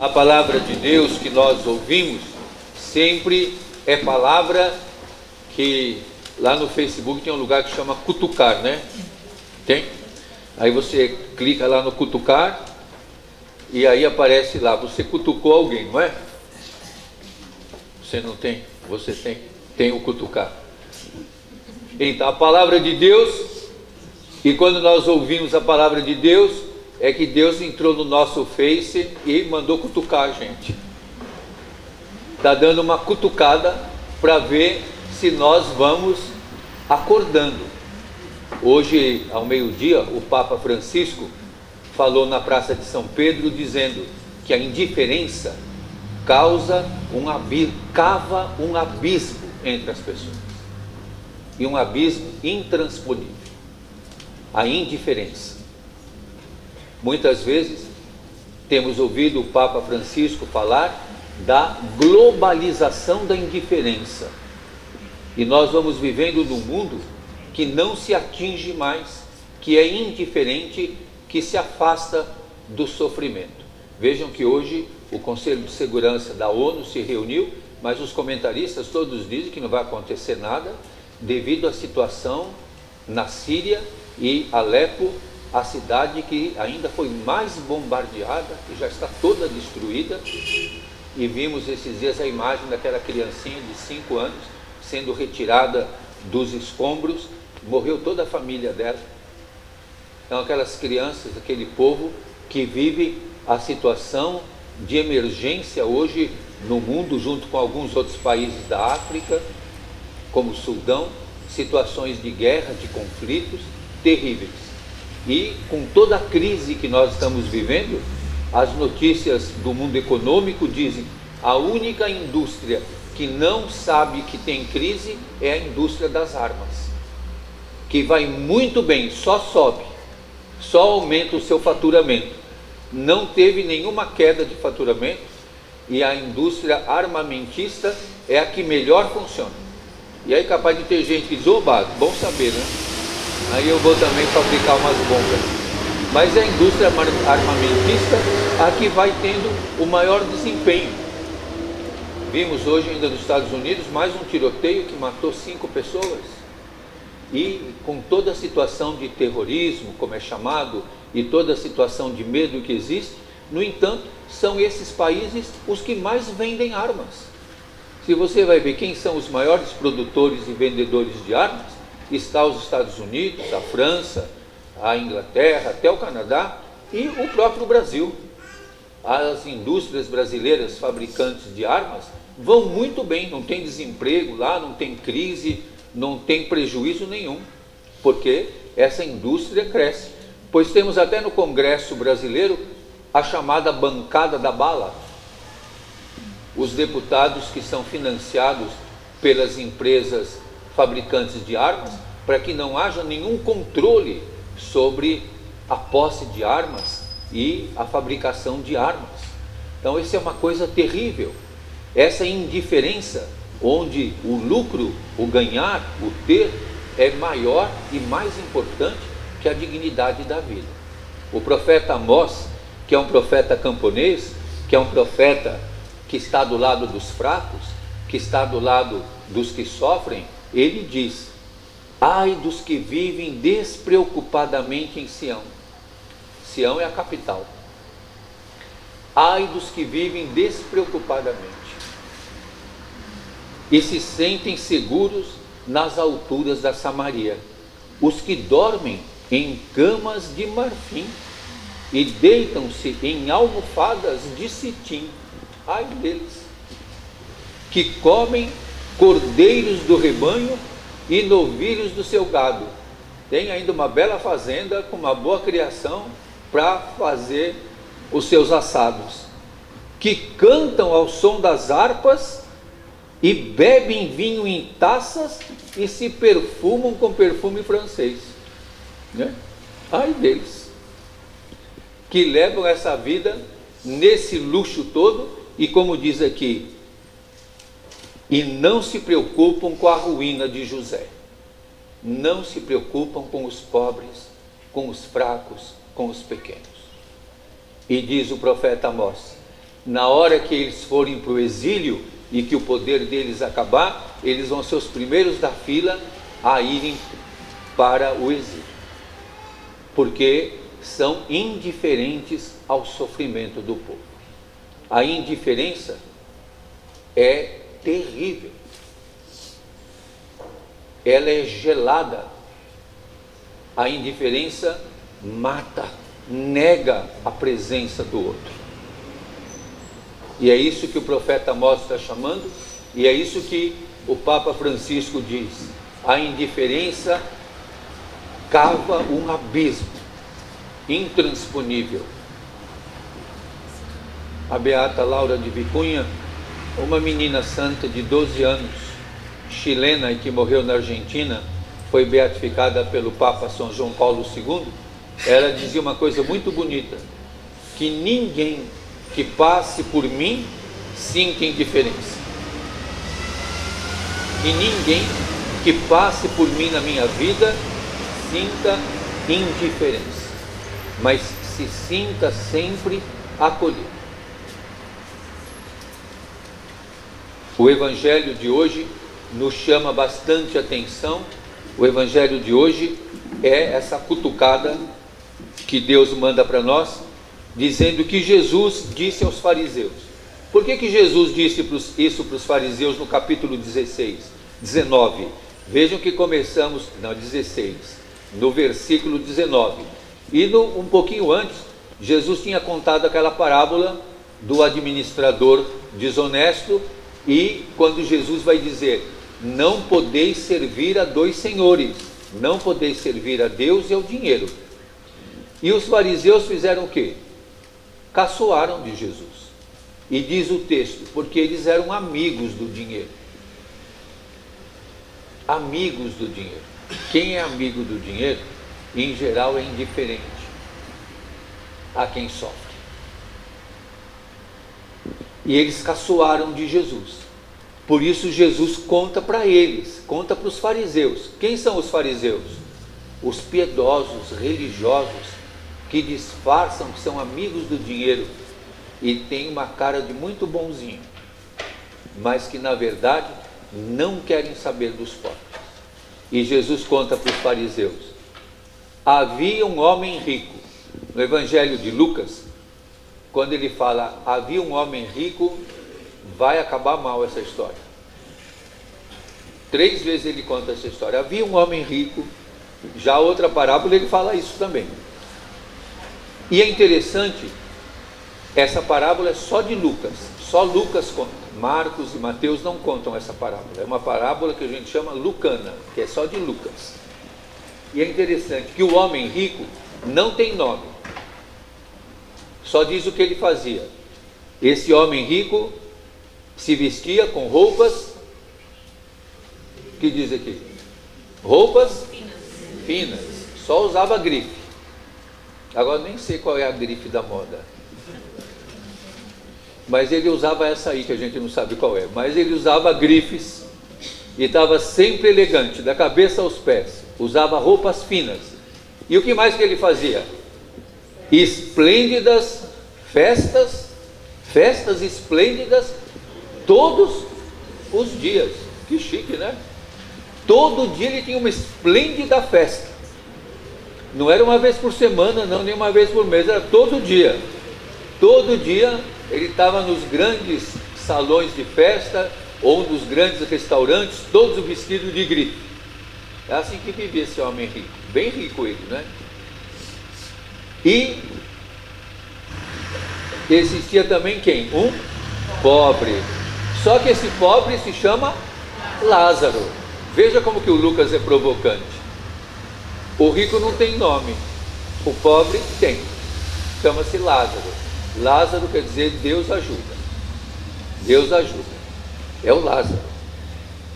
A palavra de Deus que nós ouvimos sempre é palavra que lá no Facebook tem um lugar que chama cutucar, né? Tem? Aí você clica lá no cutucar e aí aparece lá, você cutucou alguém, não é? Você não tem? Você tem? Tem o cutucar. Então a palavra de Deus, e quando nós ouvimos a palavra de Deus, é que Deus entrou no nosso Face e mandou cutucar a gente. Está dando uma cutucada para ver se nós vamos acordando. Hoje, ao meio-dia, o Papa Francisco falou na Praça de São Pedro dizendo que a indiferença causa um abismo, cava um abismo entre as pessoas. E um abismo intransponível. A indiferença. Muitas vezes temos ouvido o Papa Francisco falar da globalização da indiferença. E nós vamos vivendo num mundo que não se atinge mais, que é indiferente, que se afasta do sofrimento. Vejam que hoje o Conselho de Segurança da ONU se reuniu, mas os comentaristas todos dizem que não vai acontecer nada devido à situação na Síria e Alepo a cidade que ainda foi mais bombardeada, que já está toda destruída, e vimos esses dias a imagem daquela criancinha de 5 anos sendo retirada dos escombros, morreu toda a família dela. Então, aquelas crianças, aquele povo que vive a situação de emergência hoje no mundo, junto com alguns outros países da África, como o Sudão, situações de guerra, de conflitos terríveis. E com toda a crise que nós estamos vivendo, as notícias do mundo econômico dizem a única indústria que não sabe que tem crise é a indústria das armas, que vai muito bem, só sobe, só aumenta o seu faturamento. Não teve nenhuma queda de faturamento e a indústria armamentista é a que melhor funciona. E aí capaz de ter gente que zomba, bom saber, né? Aí eu vou também fabricar umas bombas. Mas é a indústria armamentista a que vai tendo o maior desempenho. Vimos hoje ainda nos Estados Unidos mais um tiroteio que matou cinco pessoas. E com toda a situação de terrorismo, como é chamado, e toda a situação de medo que existe, no entanto, são esses países os que mais vendem armas. Se você vai ver quem são os maiores produtores e vendedores de armas, está os Estados Unidos, a França, a Inglaterra, até o Canadá e o próprio Brasil. As indústrias brasileiras fabricantes de armas vão muito bem, não tem desemprego lá, não tem crise, não tem prejuízo nenhum, porque essa indústria cresce. Pois temos até no Congresso brasileiro a chamada bancada da bala. Os deputados que são financiados pelas empresas fabricantes de armas para que não haja nenhum controle sobre a posse de armas e a fabricação de armas. Então, isso é uma coisa terrível. Essa indiferença, onde o lucro, o ganhar, o ter, é maior e mais importante que a dignidade da vida. O profeta Amós, que é um profeta camponês, que é um profeta que está do lado dos fracos, que está do lado dos que sofrem, ele diz: Ai dos que vivem despreocupadamente em Sião. Sião é a capital. Ai dos que vivem despreocupadamente e se sentem seguros nas alturas da Samaria. Os que dormem em camas de marfim e deitam-se em almofadas de cetim. Ai deles, que comem cordeiros do rebanho e novilhos do seu gado. Tem ainda uma bela fazenda com uma boa criação para fazer os seus assados. Que cantam ao som das harpas e bebem vinho em taças e se perfumam com perfume francês. Né? Ai deles, que levam essa vida nesse luxo todo e, como diz aqui, e não se preocupam com a ruína de José. Não se preocupam com os pobres, com os fracos, com os pequenos. E diz o profeta Amós: na hora que eles forem para o exílio e que o poder deles acabar, eles vão ser os primeiros da fila a irem para o exílio. Porque são indiferentes ao sofrimento do povo. A indiferença é terrível. Ela é gelada. A indiferença mata, nega a presença do outro. E é isso que o profeta Amós está chamando, e é isso que o Papa Francisco diz: a indiferença cava um abismo intransponível. A beata Laura de Vicunha, uma menina santa de 12 anos, chilena e que morreu na Argentina, foi beatificada pelo Papa São João Paulo II. Ela dizia uma coisa muito bonita: que ninguém que passe por mim sinta indiferença. Que ninguém que passe por mim na minha vida sinta indiferença, mas se sinta sempre acolhido. O Evangelho de hoje nos chama bastante atenção. O Evangelho de hoje é essa cutucada que Deus manda para nós, dizendo que Jesus disse aos fariseus. Por que, que Jesus disse isso para os fariseus no capítulo 16, 19? Vejam que começamos, não, 16, no versículo 19. E no, um pouquinho antes, Jesus tinha contado aquela parábola do administrador desonesto, e quando Jesus vai dizer: Não podeis servir a dois senhores, não podeis servir a Deus e ao dinheiro. E os fariseus fizeram o quê? Caçoaram de Jesus. E diz o texto, porque eles eram amigos do dinheiro. Amigos do dinheiro. Quem é amigo do dinheiro, em geral, é indiferente a quem sofre. E eles caçoaram de Jesus. Por isso, Jesus conta para eles, conta para os fariseus. Quem são os fariseus? Os piedosos, religiosos, que disfarçam que são amigos do dinheiro e têm uma cara de muito bonzinho, mas que na verdade não querem saber dos pobres. E Jesus conta para os fariseus: havia um homem rico. No Evangelho de Lucas, quando ele fala havia um homem rico, vai acabar mal essa história. Três vezes ele conta essa história. Havia um homem rico, já outra parábola ele fala isso também. E é interessante, essa parábola é só de Lucas, só Lucas conta. Marcos e Mateus não contam essa parábola. É uma parábola que a gente chama lucana, que é só de Lucas. E é interessante que o homem rico não tem nome. Só diz o que ele fazia. Esse homem rico se vestia com roupas que diz aqui? Roupas finas. finas. Só usava grife. Agora nem sei qual é a grife da moda. Mas ele usava essa aí, que a gente não sabe qual é. Mas ele usava grifes e estava sempre elegante, da cabeça aos pés. Usava roupas finas. E o que mais que ele fazia? Esplêndidas festas, festas esplêndidas todos os dias. Que chique, né? Todo dia ele tinha uma esplêndida festa. Não era uma vez por semana, não, nem uma vez por mês, era todo dia. Todo dia ele estava nos grandes salões de festa ou nos grandes restaurantes, todos vestidos de grife. É assim que vivia esse homem rico, bem rico ele, né? E existia também quem? Um pobre. Só que esse pobre se chama Lázaro. Veja como que o Lucas é provocante. O rico não tem nome, o pobre tem. Chama-se Lázaro. Lázaro quer dizer Deus ajuda. Deus ajuda. É o Lázaro.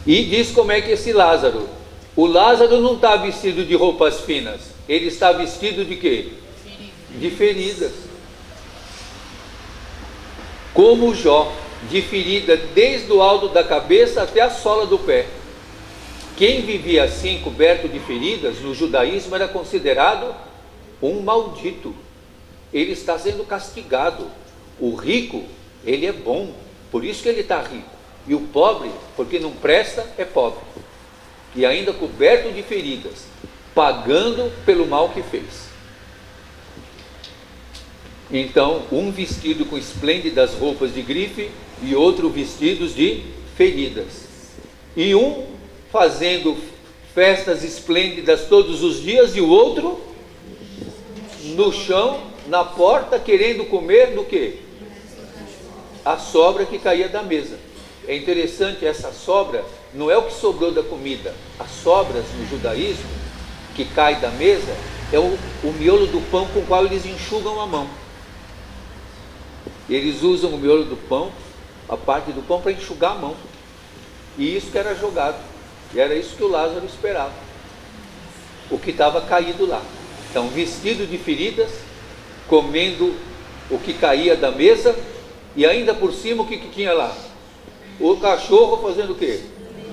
E diz como é que esse Lázaro. O Lázaro não está vestido de roupas finas. Ele está vestido de quê? De feridas. Como Jó, de ferida desde o alto da cabeça até a sola do pé. Quem vivia assim, coberto de feridas, no judaísmo era considerado um maldito. Ele está sendo castigado. O rico ele é bom, por isso que ele está rico. E o pobre, porque não presta, é pobre. E ainda coberto de feridas, pagando pelo mal que fez. Então, um vestido com esplêndidas roupas de grife e outro vestidos de feridas. E um fazendo festas esplêndidas todos os dias e o outro no chão, na porta, querendo comer do que? A sobra que caía da mesa. É interessante essa sobra, não é o que sobrou da comida. As sobras no judaísmo, que cai da mesa, é o, o miolo do pão com o qual eles enxugam a mão. Eles usam o miolo do pão, a parte do pão, para enxugar a mão. E isso que era jogado. E era isso que o Lázaro esperava. O que estava caído lá. Então, vestido de feridas, comendo o que caía da mesa, e ainda por cima o que, que tinha lá? O cachorro fazendo o quê?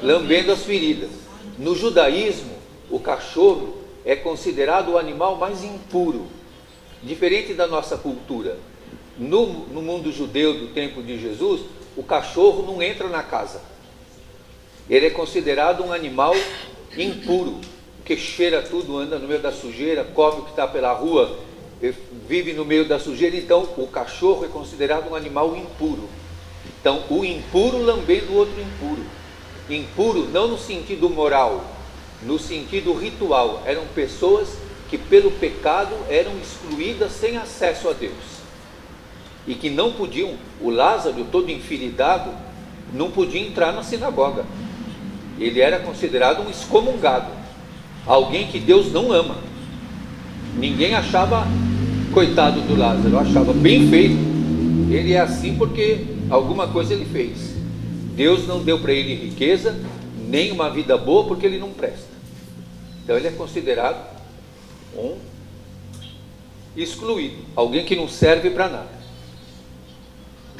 Lambendo as feridas. No judaísmo, o cachorro é considerado o animal mais impuro, diferente da nossa cultura. No, no mundo judeu do tempo de Jesus, o cachorro não entra na casa. Ele é considerado um animal impuro, que cheira tudo, anda no meio da sujeira, come o que está pela rua, vive no meio da sujeira. Então, o cachorro é considerado um animal impuro. Então, o impuro lambendo o outro impuro. Impuro não no sentido moral, no sentido ritual. Eram pessoas que, pelo pecado, eram excluídas sem acesso a Deus. E que não podiam, o Lázaro, todo enfiridado, não podia entrar na sinagoga ele era considerado um excomungado, alguém que Deus não ama. Ninguém achava coitado do Lázaro, achava bem feito. Ele é assim porque alguma coisa ele fez. Deus não deu para ele riqueza, nem uma vida boa, porque ele não presta. Então ele é considerado um excluído, alguém que não serve para nada.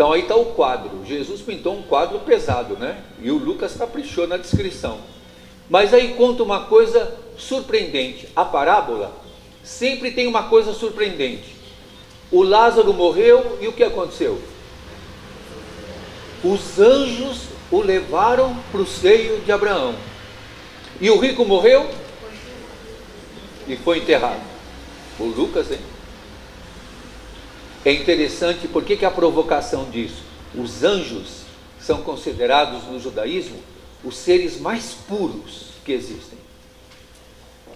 Então aí está o quadro. Jesus pintou um quadro pesado, né? E o Lucas caprichou na descrição. Mas aí conta uma coisa surpreendente. A parábola sempre tem uma coisa surpreendente. O Lázaro morreu e o que aconteceu? Os anjos o levaram para o seio de Abraão. E o rico morreu e foi enterrado. O Lucas, hein? É interessante porque que a provocação disso? Os anjos são considerados no judaísmo os seres mais puros que existem,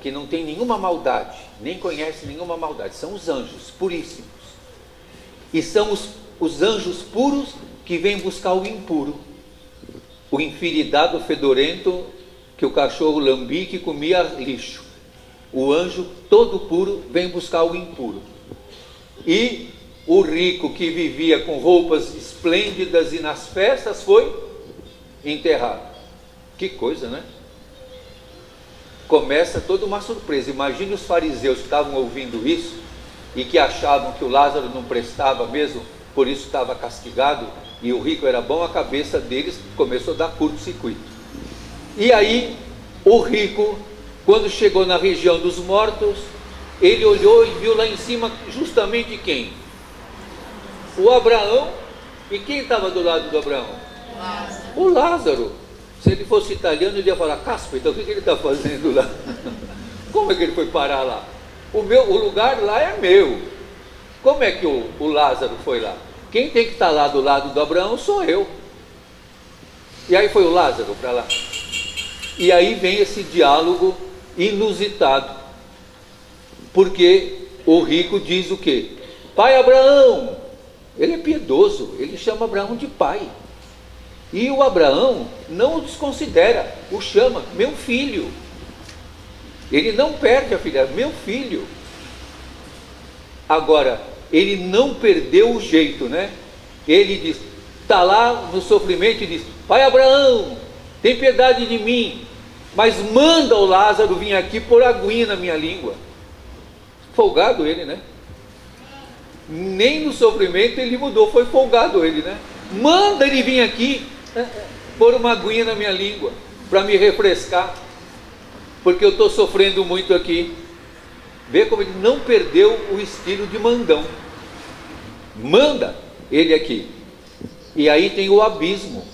que não tem nenhuma maldade, nem conhecem nenhuma maldade, são os anjos puríssimos. E são os, os anjos puros que vêm buscar o impuro, o infiridado fedorento que o cachorro lambia que comia lixo. O anjo todo puro vem buscar o impuro. E o rico que vivia com roupas esplêndidas e nas festas foi enterrado. Que coisa, né? Começa toda uma surpresa. Imagine os fariseus que estavam ouvindo isso e que achavam que o Lázaro não prestava mesmo, por isso estava castigado e o rico era bom, a cabeça deles começou a dar curto-circuito. E aí, o rico, quando chegou na região dos mortos, ele olhou e viu lá em cima justamente quem? O Abraão, e quem estava do lado do Abraão? Lázaro. O Lázaro. Se ele fosse italiano, ele ia falar, Caspa, então o que, ele está fazendo lá? Como é que ele foi parar lá? O, meu, o lugar lá é meu. Como é que o, o Lázaro foi lá? Quem tem que estar tá lá do lado do Abraão sou eu. E aí foi o Lázaro para lá. E aí vem esse diálogo inusitado. Porque o rico diz o quê? Pai Abraão, ele é piedoso, ele chama Abraão de pai. E o Abraão não o desconsidera, o chama meu filho. Ele não perde a filha, meu filho. Agora, ele não perdeu o jeito, né? Ele diz, está lá no sofrimento e diz: Pai Abraão, tem piedade de mim, mas manda o Lázaro vir aqui pôr aguinha na minha língua. Folgado ele, né? Nem no sofrimento ele mudou, foi folgado ele, né? Manda ele vir aqui, né? pôr uma aguinha na minha língua, para me refrescar, porque eu estou sofrendo muito aqui. Vê como ele não perdeu o estilo de mandão. Manda ele aqui. E aí tem o abismo.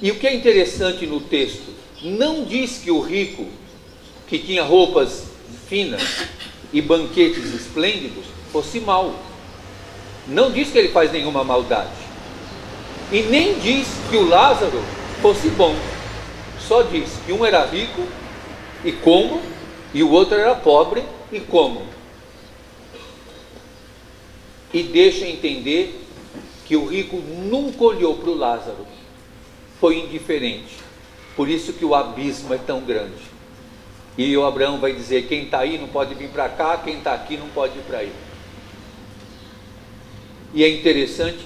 E o que é interessante no texto, não diz que o rico, que tinha roupas finas e banquetes esplêndidos, fosse mau. Não diz que ele faz nenhuma maldade. E nem diz que o Lázaro fosse bom. Só diz que um era rico e como, e o outro era pobre e como. E deixa entender que o rico nunca olhou para o Lázaro, foi indiferente. Por isso que o abismo é tão grande. E o Abraão vai dizer: quem está aí não pode vir para cá, quem está aqui não pode ir para aí. E é interessante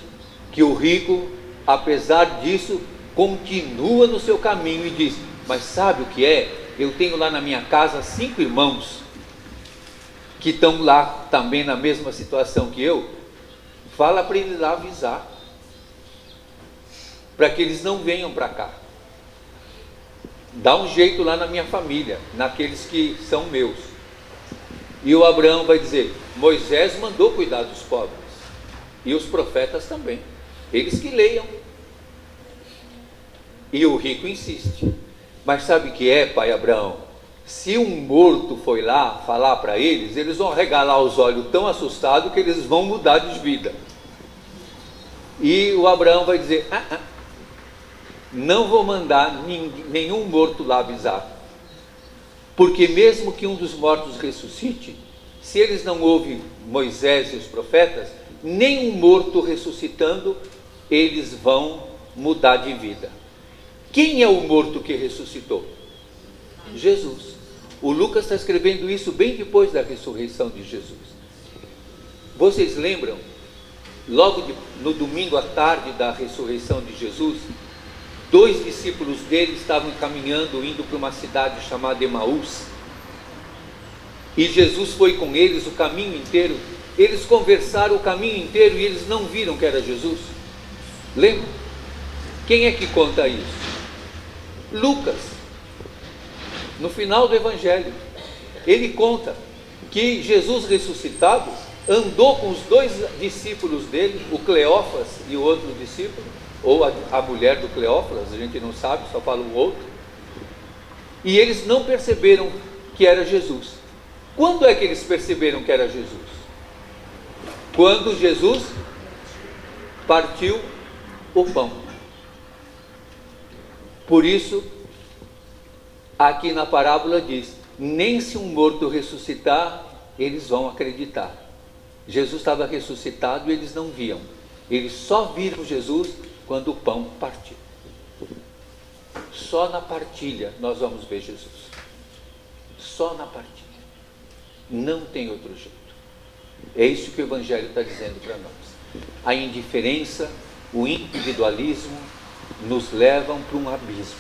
que o rico, apesar disso, continua no seu caminho e diz: Mas sabe o que é? Eu tenho lá na minha casa cinco irmãos que estão lá também na mesma situação que eu. Fala para ele lá avisar, para que eles não venham para cá. Dá um jeito lá na minha família, naqueles que são meus. E o Abraão vai dizer: Moisés mandou cuidar dos pobres, e os profetas também, eles que leiam. E o rico insiste. Mas sabe o que é, pai Abraão? Se um morto foi lá falar para eles, eles vão regalar os olhos tão assustados que eles vão mudar de vida. E o Abraão vai dizer: ah, ah, não vou mandar nenhum morto lá avisar. Porque mesmo que um dos mortos ressuscite, se eles não ouvem Moisés e os profetas, nem um morto ressuscitando, eles vão mudar de vida. Quem é o morto que ressuscitou? Jesus. O Lucas está escrevendo isso bem depois da ressurreição de Jesus. Vocês lembram logo de, no domingo à tarde da ressurreição de Jesus, dois discípulos dele estavam caminhando, indo para uma cidade chamada Emaús. E Jesus foi com eles o caminho inteiro. Eles conversaram o caminho inteiro e eles não viram que era Jesus. Lembra? Quem é que conta isso? Lucas. No final do Evangelho, ele conta que Jesus ressuscitado andou com os dois discípulos dele, o Cleófas e o outro discípulo, ou a, a mulher do Cleófas, a gente não sabe, só fala um outro, e eles não perceberam que era Jesus. Quando é que eles perceberam que era Jesus? Quando Jesus partiu o pão. Por isso, aqui na parábola diz: nem se um morto ressuscitar, eles vão acreditar. Jesus estava ressuscitado e eles não viam. Eles só viram Jesus quando o pão partiu. Só na partilha nós vamos ver Jesus. Só na partilha. Não tem outro jeito. É isso que o Evangelho está dizendo para nós. A indiferença, o individualismo nos levam para um abismo.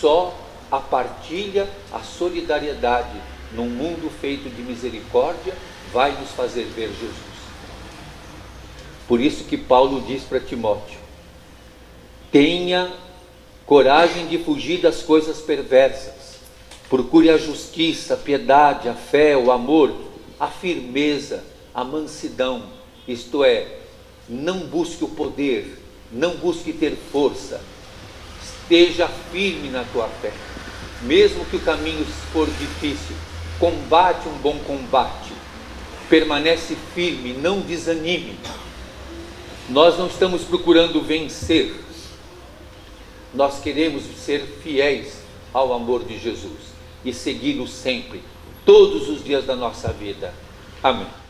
Só a partilha, a solidariedade num mundo feito de misericórdia vai nos fazer ver Jesus. Por isso que Paulo diz para Timóteo: tenha coragem de fugir das coisas perversas, procure a justiça, a piedade, a fé, o amor, a firmeza, a mansidão, isto é, não busque o poder, não busque ter força, esteja firme na tua fé, mesmo que o caminho for difícil, combate um bom combate, permanece firme, não desanime. Nós não estamos procurando vencer, nós queremos ser fiéis ao amor de Jesus e segui-lo sempre, todos os dias da nossa vida. Amém.